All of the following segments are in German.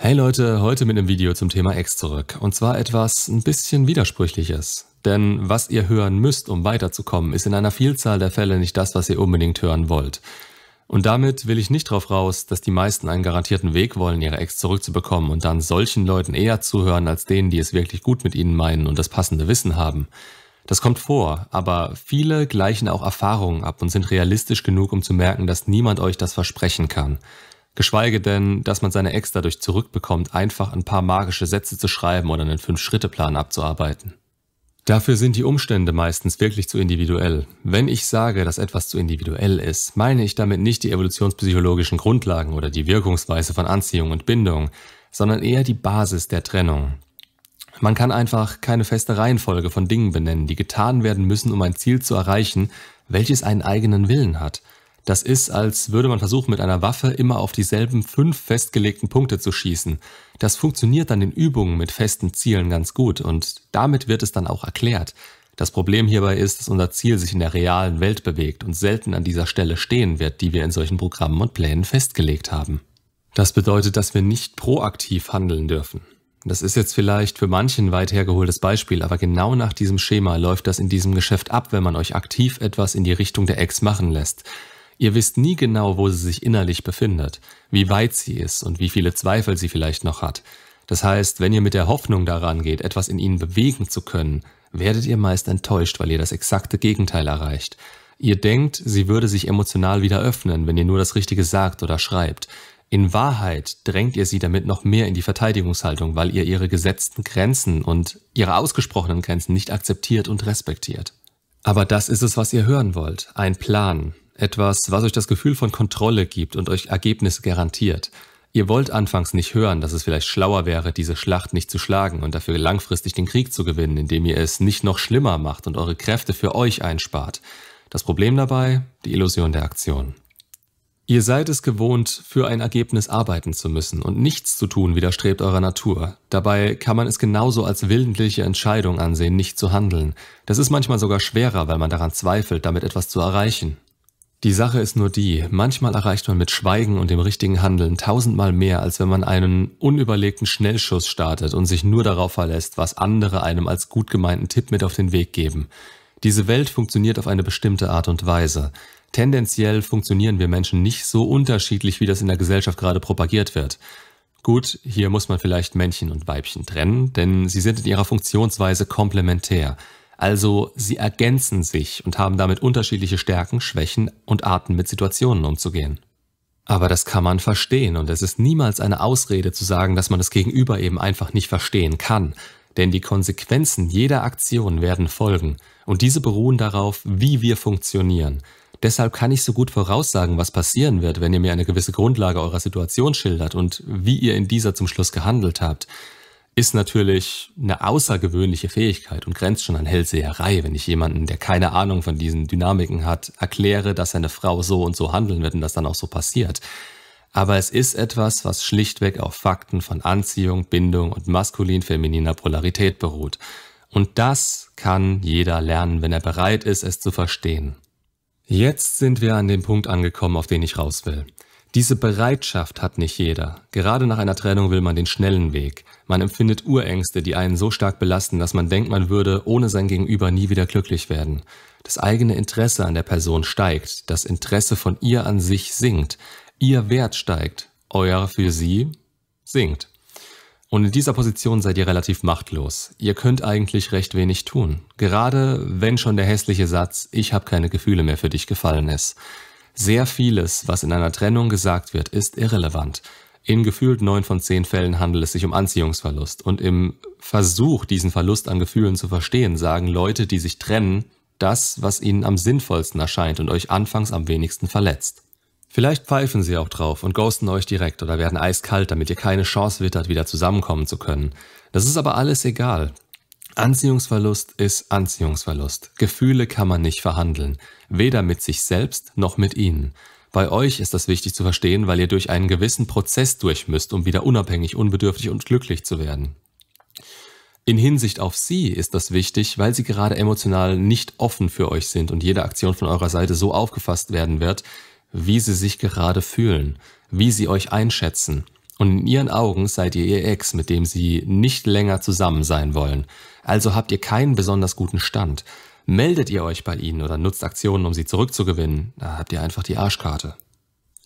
Hey Leute, heute mit einem Video zum Thema Ex zurück. Und zwar etwas ein bisschen widersprüchliches. Denn was ihr hören müsst, um weiterzukommen, ist in einer Vielzahl der Fälle nicht das, was ihr unbedingt hören wollt. Und damit will ich nicht darauf raus, dass die meisten einen garantierten Weg wollen, ihre Ex zurückzubekommen und dann solchen Leuten eher zuhören als denen, die es wirklich gut mit ihnen meinen und das passende Wissen haben. Das kommt vor, aber viele gleichen auch Erfahrungen ab und sind realistisch genug, um zu merken, dass niemand euch das versprechen kann. Geschweige denn, dass man seine Ex dadurch zurückbekommt, einfach ein paar magische Sätze zu schreiben oder einen Fünf-Schritte-Plan abzuarbeiten. Dafür sind die Umstände meistens wirklich zu individuell. Wenn ich sage, dass etwas zu individuell ist, meine ich damit nicht die evolutionspsychologischen Grundlagen oder die Wirkungsweise von Anziehung und Bindung, sondern eher die Basis der Trennung. Man kann einfach keine feste Reihenfolge von Dingen benennen, die getan werden müssen, um ein Ziel zu erreichen, welches einen eigenen Willen hat – das ist, als würde man versuchen, mit einer Waffe immer auf dieselben fünf festgelegten Punkte zu schießen. Das funktioniert dann in Übungen mit festen Zielen ganz gut und damit wird es dann auch erklärt. Das Problem hierbei ist, dass unser Ziel sich in der realen Welt bewegt und selten an dieser Stelle stehen wird, die wir in solchen Programmen und Plänen festgelegt haben. Das bedeutet, dass wir nicht proaktiv handeln dürfen. Das ist jetzt vielleicht für manchen weit hergeholtes Beispiel, aber genau nach diesem Schema läuft das in diesem Geschäft ab, wenn man euch aktiv etwas in die Richtung der Ex machen lässt. Ihr wisst nie genau, wo sie sich innerlich befindet, wie weit sie ist und wie viele Zweifel sie vielleicht noch hat. Das heißt, wenn ihr mit der Hoffnung daran geht, etwas in ihnen bewegen zu können, werdet ihr meist enttäuscht, weil ihr das exakte Gegenteil erreicht. Ihr denkt, sie würde sich emotional wieder öffnen, wenn ihr nur das Richtige sagt oder schreibt. In Wahrheit drängt ihr sie damit noch mehr in die Verteidigungshaltung, weil ihr ihre gesetzten Grenzen und ihre ausgesprochenen Grenzen nicht akzeptiert und respektiert. Aber das ist es, was ihr hören wollt. Ein Plan. Etwas, was euch das Gefühl von Kontrolle gibt und euch Ergebnisse garantiert. Ihr wollt anfangs nicht hören, dass es vielleicht schlauer wäre, diese Schlacht nicht zu schlagen und dafür langfristig den Krieg zu gewinnen, indem ihr es nicht noch schlimmer macht und eure Kräfte für euch einspart. Das Problem dabei? Die Illusion der Aktion. Ihr seid es gewohnt, für ein Ergebnis arbeiten zu müssen und nichts zu tun widerstrebt eurer Natur. Dabei kann man es genauso als willentliche Entscheidung ansehen, nicht zu handeln. Das ist manchmal sogar schwerer, weil man daran zweifelt, damit etwas zu erreichen. Die Sache ist nur die, manchmal erreicht man mit Schweigen und dem richtigen Handeln tausendmal mehr, als wenn man einen unüberlegten Schnellschuss startet und sich nur darauf verlässt, was andere einem als gut gemeinten Tipp mit auf den Weg geben. Diese Welt funktioniert auf eine bestimmte Art und Weise. Tendenziell funktionieren wir Menschen nicht so unterschiedlich, wie das in der Gesellschaft gerade propagiert wird. Gut, hier muss man vielleicht Männchen und Weibchen trennen, denn sie sind in ihrer Funktionsweise komplementär. Also sie ergänzen sich und haben damit unterschiedliche Stärken, Schwächen und Arten mit Situationen umzugehen. Aber das kann man verstehen und es ist niemals eine Ausrede zu sagen, dass man das Gegenüber eben einfach nicht verstehen kann. Denn die Konsequenzen jeder Aktion werden folgen und diese beruhen darauf, wie wir funktionieren. Deshalb kann ich so gut voraussagen, was passieren wird, wenn ihr mir eine gewisse Grundlage eurer Situation schildert und wie ihr in dieser zum Schluss gehandelt habt ist natürlich eine außergewöhnliche Fähigkeit und grenzt schon an Hellseherei, wenn ich jemanden, der keine Ahnung von diesen Dynamiken hat, erkläre, dass seine Frau so und so handeln wird und das dann auch so passiert. Aber es ist etwas, was schlichtweg auf Fakten von Anziehung, Bindung und maskulin-femininer Polarität beruht. Und das kann jeder lernen, wenn er bereit ist, es zu verstehen. Jetzt sind wir an dem Punkt angekommen, auf den ich raus will. Diese Bereitschaft hat nicht jeder. Gerade nach einer Trennung will man den schnellen Weg. Man empfindet Urängste, die einen so stark belasten, dass man denkt, man würde ohne sein Gegenüber nie wieder glücklich werden. Das eigene Interesse an der Person steigt, das Interesse von ihr an sich sinkt, ihr Wert steigt, euer für sie sinkt. Und in dieser Position seid ihr relativ machtlos. Ihr könnt eigentlich recht wenig tun. Gerade wenn schon der hässliche Satz Ich habe keine Gefühle mehr für dich gefallen ist. Sehr vieles, was in einer Trennung gesagt wird, ist irrelevant. In gefühlt neun von zehn Fällen handelt es sich um Anziehungsverlust. Und im Versuch, diesen Verlust an Gefühlen zu verstehen, sagen Leute, die sich trennen, das, was ihnen am sinnvollsten erscheint und euch anfangs am wenigsten verletzt. Vielleicht pfeifen sie auch drauf und ghosten euch direkt oder werden eiskalt, damit ihr keine Chance wittert, wieder zusammenkommen zu können. Das ist aber alles egal. Anziehungsverlust ist Anziehungsverlust. Gefühle kann man nicht verhandeln, weder mit sich selbst noch mit ihnen. Bei euch ist das wichtig zu verstehen, weil ihr durch einen gewissen Prozess durch müsst, um wieder unabhängig, unbedürftig und glücklich zu werden. In Hinsicht auf sie ist das wichtig, weil sie gerade emotional nicht offen für euch sind und jede Aktion von eurer Seite so aufgefasst werden wird, wie sie sich gerade fühlen, wie sie euch einschätzen Und in ihren Augen seid ihr ihr Ex, mit dem sie nicht länger zusammen sein wollen. Also habt ihr keinen besonders guten Stand. Meldet ihr euch bei ihnen oder nutzt Aktionen, um sie zurückzugewinnen, da habt ihr einfach die Arschkarte.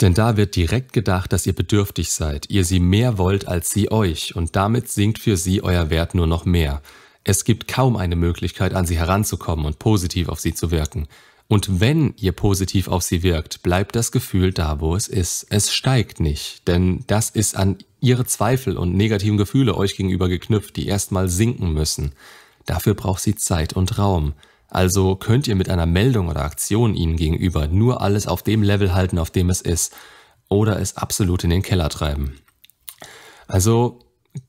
Denn da wird direkt gedacht, dass ihr bedürftig seid, ihr sie mehr wollt als sie euch und damit sinkt für sie euer Wert nur noch mehr. Es gibt kaum eine Möglichkeit, an sie heranzukommen und positiv auf sie zu wirken. Und wenn ihr positiv auf sie wirkt, bleibt das Gefühl da, wo es ist. Es steigt nicht, denn das ist an ihre Zweifel und negativen Gefühle euch gegenüber geknüpft, die erstmal sinken müssen. Dafür braucht sie Zeit und Raum. Also könnt ihr mit einer Meldung oder Aktion ihnen gegenüber nur alles auf dem Level halten, auf dem es ist, oder es absolut in den Keller treiben. Also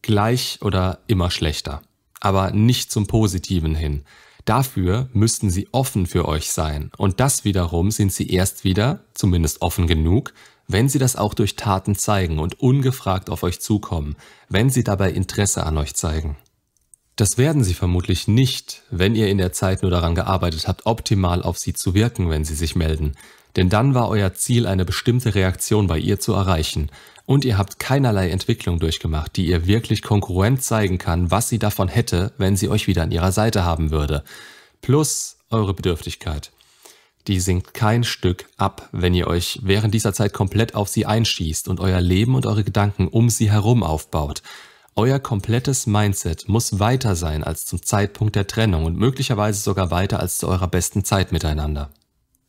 gleich oder immer schlechter, aber nicht zum Positiven hin. Dafür müssten sie offen für euch sein, und das wiederum sind sie erst wieder, zumindest offen genug, wenn sie das auch durch Taten zeigen und ungefragt auf euch zukommen, wenn sie dabei Interesse an euch zeigen. Das werden sie vermutlich nicht, wenn ihr in der Zeit nur daran gearbeitet habt, optimal auf sie zu wirken, wenn sie sich melden. Denn dann war euer Ziel, eine bestimmte Reaktion bei ihr zu erreichen. Und ihr habt keinerlei Entwicklung durchgemacht, die ihr wirklich konkurrent zeigen kann, was sie davon hätte, wenn sie euch wieder an ihrer Seite haben würde. Plus eure Bedürftigkeit. Die sinkt kein Stück ab, wenn ihr euch während dieser Zeit komplett auf sie einschießt und euer Leben und eure Gedanken um sie herum aufbaut. Euer komplettes Mindset muss weiter sein als zum Zeitpunkt der Trennung und möglicherweise sogar weiter als zu eurer besten Zeit miteinander.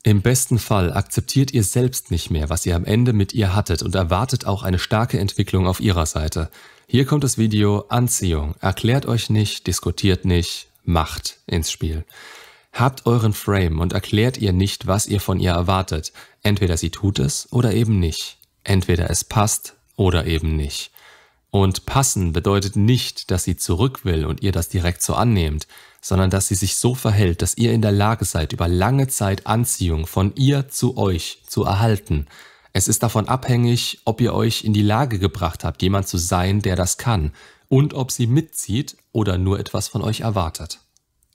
Im besten Fall akzeptiert ihr selbst nicht mehr, was ihr am Ende mit ihr hattet und erwartet auch eine starke Entwicklung auf ihrer Seite. Hier kommt das Video Anziehung. Erklärt euch nicht, diskutiert nicht, macht ins Spiel. Habt euren Frame und erklärt ihr nicht, was ihr von ihr erwartet. Entweder sie tut es oder eben nicht. Entweder es passt oder eben nicht. Und passen bedeutet nicht, dass sie zurück will und ihr das direkt so annehmt, sondern dass sie sich so verhält, dass ihr in der Lage seid, über lange Zeit Anziehung von ihr zu euch zu erhalten. Es ist davon abhängig, ob ihr euch in die Lage gebracht habt, jemand zu sein, der das kann, und ob sie mitzieht oder nur etwas von euch erwartet.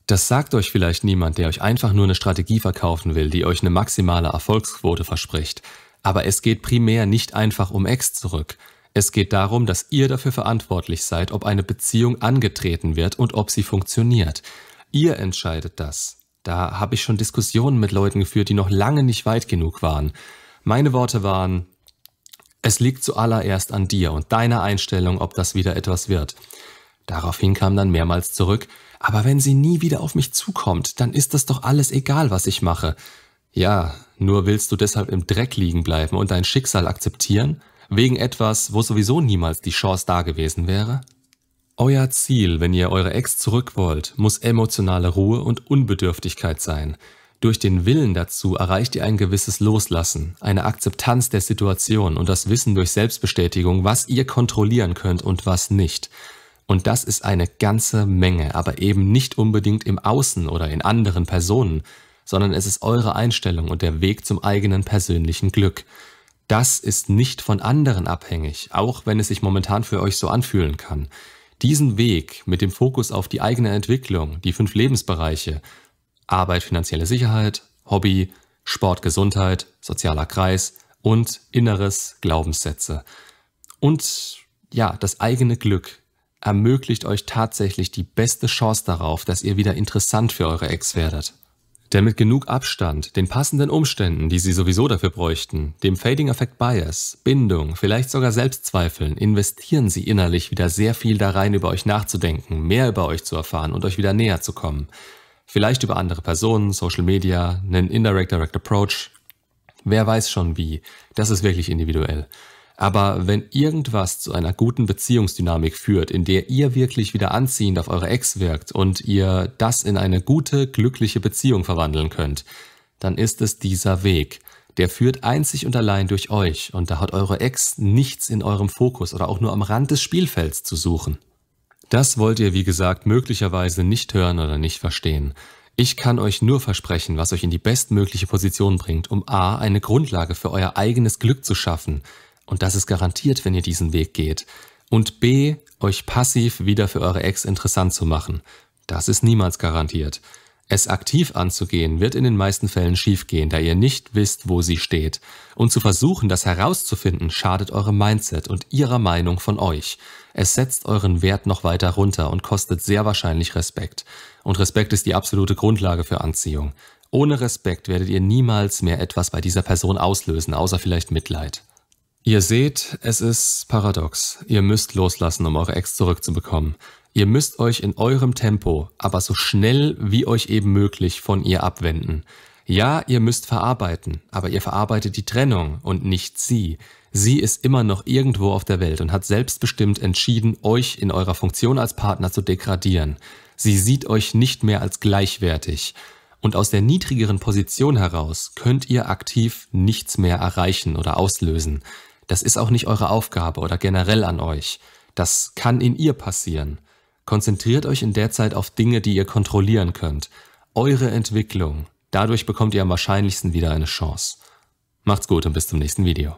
Das sagt euch vielleicht niemand, der euch einfach nur eine Strategie verkaufen will, die euch eine maximale Erfolgsquote verspricht. Aber es geht primär nicht einfach um Ex zurück. Es geht darum, dass ihr dafür verantwortlich seid, ob eine Beziehung angetreten wird und ob sie funktioniert. Ihr entscheidet das. Da habe ich schon Diskussionen mit Leuten geführt, die noch lange nicht weit genug waren. Meine Worte waren, es liegt zuallererst an dir und deiner Einstellung, ob das wieder etwas wird. Daraufhin kam dann mehrmals zurück, aber wenn sie nie wieder auf mich zukommt, dann ist das doch alles egal, was ich mache. Ja, nur willst du deshalb im Dreck liegen bleiben und dein Schicksal akzeptieren? Wegen etwas, wo sowieso niemals die Chance da gewesen wäre? Euer Ziel, wenn ihr eure Ex zurück wollt, muss emotionale Ruhe und Unbedürftigkeit sein. Durch den Willen dazu erreicht ihr ein gewisses Loslassen, eine Akzeptanz der Situation und das Wissen durch Selbstbestätigung, was ihr kontrollieren könnt und was nicht. Und das ist eine ganze Menge, aber eben nicht unbedingt im Außen oder in anderen Personen, sondern es ist eure Einstellung und der Weg zum eigenen persönlichen Glück. Das ist nicht von anderen abhängig, auch wenn es sich momentan für euch so anfühlen kann. Diesen Weg mit dem Fokus auf die eigene Entwicklung, die fünf Lebensbereiche, Arbeit, finanzielle Sicherheit, Hobby, Sport, Gesundheit, sozialer Kreis und inneres Glaubenssätze. Und ja, das eigene Glück ermöglicht euch tatsächlich die beste Chance darauf, dass ihr wieder interessant für eure Ex werdet. Denn mit genug Abstand, den passenden Umständen, die Sie sowieso dafür bräuchten, dem Fading Effect Bias, Bindung, vielleicht sogar Selbstzweifeln, investieren Sie innerlich wieder sehr viel da rein, über euch nachzudenken, mehr über euch zu erfahren und euch wieder näher zu kommen. Vielleicht über andere Personen, Social Media, einen Indirect Direct Approach. Wer weiß schon wie. Das ist wirklich individuell. Aber wenn irgendwas zu einer guten Beziehungsdynamik führt, in der ihr wirklich wieder anziehend auf eure Ex wirkt und ihr das in eine gute, glückliche Beziehung verwandeln könnt, dann ist es dieser Weg. Der führt einzig und allein durch euch und da hat eure Ex nichts in eurem Fokus oder auch nur am Rand des Spielfelds zu suchen. Das wollt ihr, wie gesagt, möglicherweise nicht hören oder nicht verstehen. Ich kann euch nur versprechen, was euch in die bestmögliche Position bringt, um a. eine Grundlage für euer eigenes Glück zu schaffen, und das ist garantiert, wenn ihr diesen Weg geht. Und B, euch passiv wieder für eure Ex interessant zu machen. Das ist niemals garantiert. Es aktiv anzugehen, wird in den meisten Fällen schiefgehen, da ihr nicht wisst, wo sie steht. Und zu versuchen, das herauszufinden, schadet eurem Mindset und ihrer Meinung von euch. Es setzt euren Wert noch weiter runter und kostet sehr wahrscheinlich Respekt. Und Respekt ist die absolute Grundlage für Anziehung. Ohne Respekt werdet ihr niemals mehr etwas bei dieser Person auslösen, außer vielleicht Mitleid. Ihr seht, es ist paradox. Ihr müsst loslassen, um eure Ex zurückzubekommen. Ihr müsst euch in eurem Tempo, aber so schnell wie euch eben möglich von ihr abwenden. Ja, ihr müsst verarbeiten, aber ihr verarbeitet die Trennung und nicht sie. Sie ist immer noch irgendwo auf der Welt und hat selbstbestimmt entschieden, euch in eurer Funktion als Partner zu degradieren. Sie sieht euch nicht mehr als gleichwertig. Und aus der niedrigeren Position heraus könnt ihr aktiv nichts mehr erreichen oder auslösen. Das ist auch nicht eure Aufgabe oder generell an euch. Das kann in ihr passieren. Konzentriert euch in der Zeit auf Dinge, die ihr kontrollieren könnt. Eure Entwicklung. Dadurch bekommt ihr am wahrscheinlichsten wieder eine Chance. Macht's gut und bis zum nächsten Video.